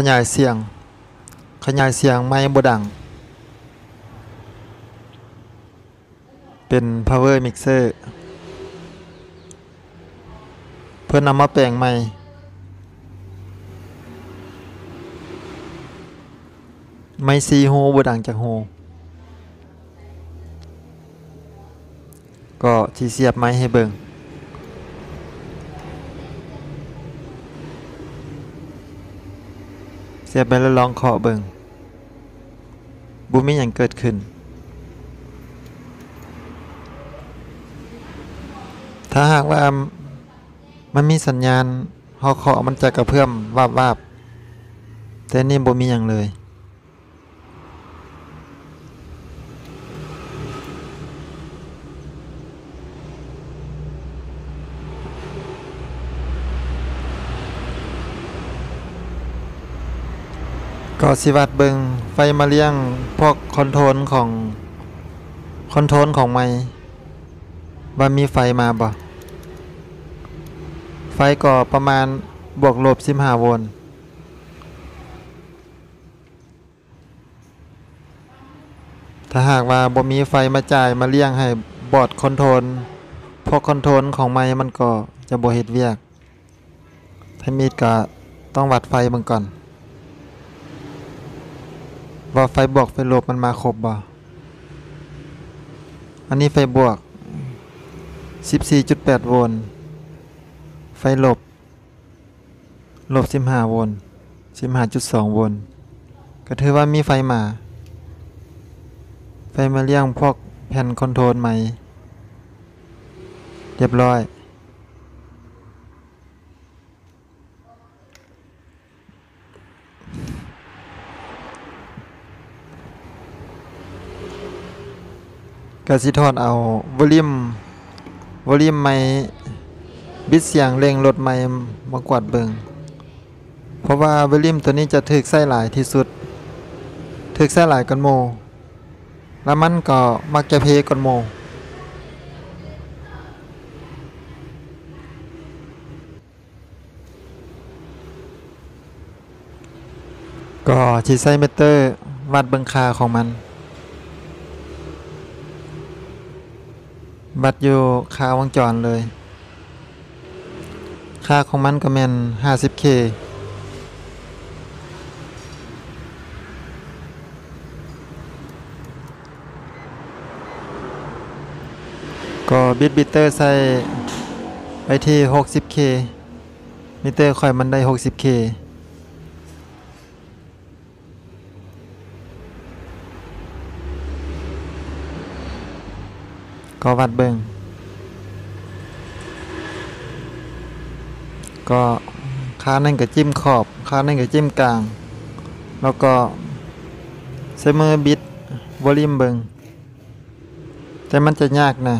ขยายเสียง ขยายเสียงไม่บดัง เป็น power mixer เพื่อนำมาแปลงใหม่ไม่ซีโฮบดังจากโฮก็ที่เสียบไม้ให้เบิงเสียไปแล้วลองเคาะเบิงบุมีอย่างเกิดขึ้น ถ้าหากว่ามันมีสัญญาณเฮาเคาะมันจะกระเพื่อมวาบวาบๆแต่นี่บุมีอย่างเลย ก็สิวัดเบิงไฟมาเลี้ยงพวก control ของ control ของไมค์ว่ามีไฟมาบ่ไฟก็ประมาณบวกลบ15โวลต์ถ้าหากว่าบ่มีไฟมาจ่ายมาเลี้ยงให้บอร์ด control พวก control ของไมค์มันก็จะบ่เฮ็ดเวียกถ้ามีดก็ต้องวัดไฟเบิ่งก่อน ว่าไฟบวกไฟลบมันมาครบบ่อันนี้ไฟบวก 14.8 โวลต์ไฟลบ ลบ 15 โวลต์15.2 โวลต์ก็ถือว่ามีไฟมา ไฟมาเลี้ยงพวกแผ่น control ไมค์ เรียบร้อย กสิถอดเอา volume volume ไมค์บิดเสียงเร่งลดไมค์มากวาดเบิงเพราะว่า volume ตัวนี้จะถึกใส่หลายที่สุดถึกใส่หลายกันโม แล้วมันก็มักจะเพกันโมก็สิใส่เมเตอร์วัดเบิงคาของมัน บัตรอยู่ค่าวงจรเลย ค่าของมันก็แม่น 50k ก็บิตบิเตอร์ใส่ไปที่ 60k มิเตอร์ค่อยมันได้ 60k ก็วัดเบิงก็ค่านั่นก็จิ้มขอบค่านั่นก็จิ้มกลาง แล้วก็ใช้มือบิดวอลลุ่มเบิงแต่มันจะยากนะ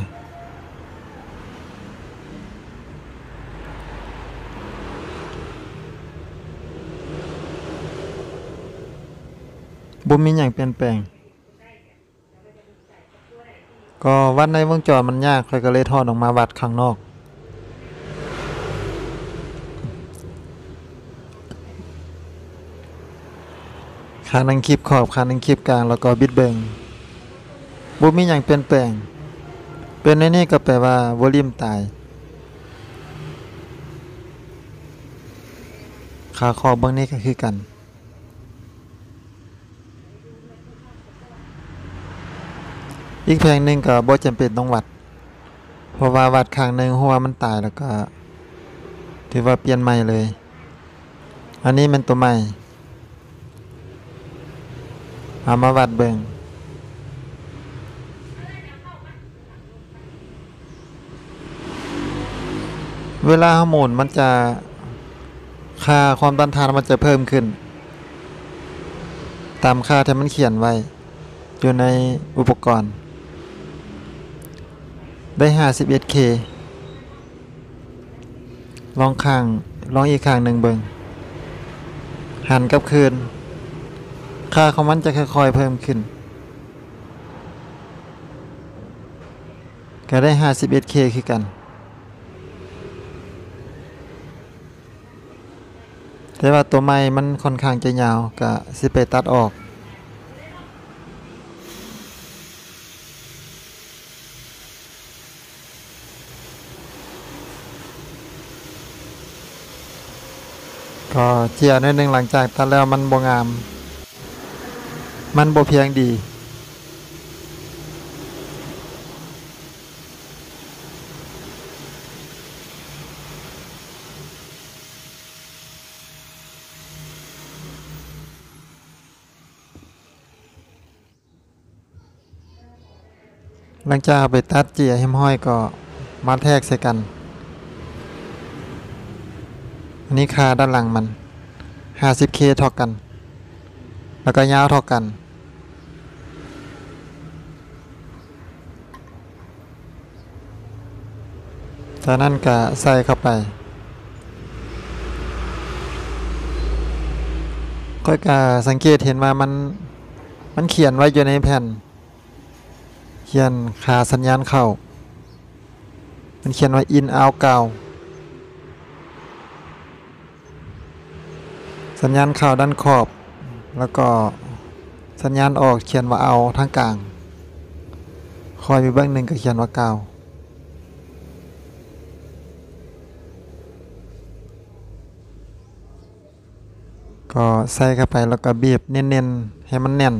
บุมีอย่างเปลี่ยนแปลง ก็วัดในวงจรมันยากค่อยก็เลยทอดออกมาวัดข้างนอกคานังคลิปขอบคานังคลิปกลางแล้วก็บิดเบิงบ่มีหยังเปลี่ยนแปลง เป็นในนี้ก็แปลว่าวอลลุ่มตายขาขอบบางนี้ก็คือกัน อีกแพงหนึ่งก็บ่จำเป็นต้องวัด เพราะว่าวัดข้างหนึ่งหัวมันตายแล้วก็ ถือว่าเปลี่ยนใหม่เลย อันนี้มันตัวใหม่เอามาวัดเบิงเวลาหมุนมันจะค่าความต้านทานมันจะเพิ่มขึ้น ตามค่าที่มันเขียนไว้ อยู่ในอุปกรณ์ ได้ 51k ลองข้างลองอีกข้างหนึ่งเบิงหันกลับคืน ค่าของมันจะค่อยๆเพิ่มขึ้น ก็ได้ 51k คือกัน แต่ว่าตัวไม้มันค่อนข้างจะยาวก็สิไปตัดออก ก็เจียนิดนึงหลังจากตัดแล้วมันบ่งาม มันบ่เพียงดี หลังจากไปตัดเจียเฮมห้อยก็มาแทกใส่กัน อันนี้คาด้านหลังมัน 50k เท่ากัน แล้วก็ยาวเท่ากัน จากนั้นก็ใส่เข้าไปก็กาสังเกตเห็นว่ามันมันเขียนไว้อยู่ในแผ่น เขียนค่าสัญญาณเข้า มันเขียนว่า in out เก่า สัญญาณเข้าด้านขอบ แล้วก็สัญญาณออกเขียนว่าเอาทางกลาง คอยมีเบื้องหนึ่งก็เขียนว่าเกาก็ใส่เข้าไปแล้วก็บีบเน้นๆ ให้มันแน่น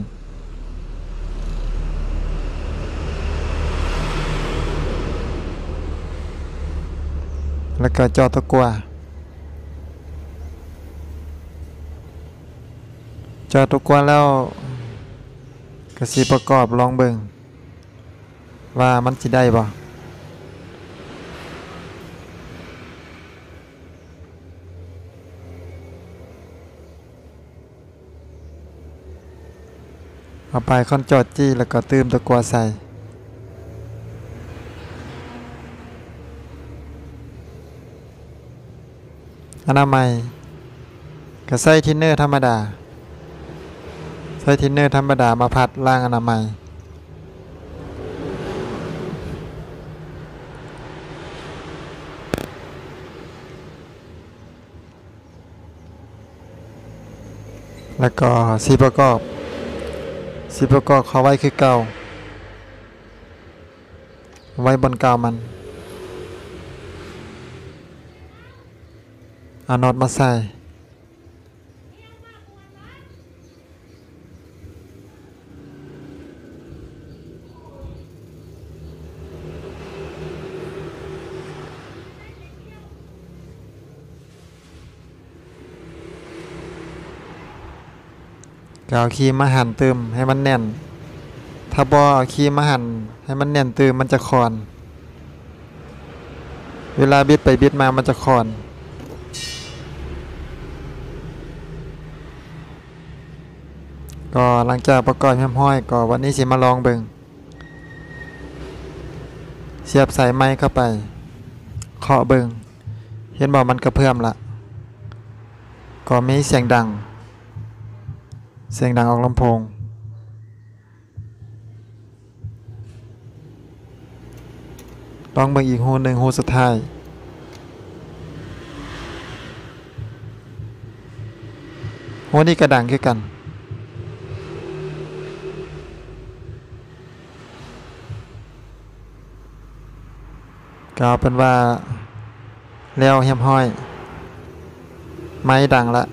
แล้วก็จอตะกัวเจอตะกัวแล้วก็สิประกอบลองเบิงว่ามันสิได้บ่เอาไปคอนจอดจี้แล้วก็ตืมตะกัวใส่อนามัยก็ใส่ทินเนอร์ธรรมดา ใส่ทินเนอร์ธรรมดามาพัดล่างอนามัย แล้วก็สีประกอบสีประกอบเขาไว้คือเก่า ไว้บนเก่ามันเอานอตมาใส่ ก็เอาครีมมาหั่นเติมให้มันแน่น ถ้าบอเอาครีมมาหั่นให้มันแน่นเติมมันจะคอน เวลาบิดไปบิดมามันจะคอนก็หลังจากประกอบแฮมห้อยก็วันนี้สิมาลองเบิงเสียบสายไม้เข้าไปเคาะเบิงเห็นบอกมันกระเพื่อมละก็มีเสียงดัง เสียงดังออกลำโพง ลองเบิ่งอีกหูหนึ่งหูสุดท้าย หูนี่กระดังคือกันก็เอาเป็นว่า แล้วเฮียมห้อย ไม้ดังละ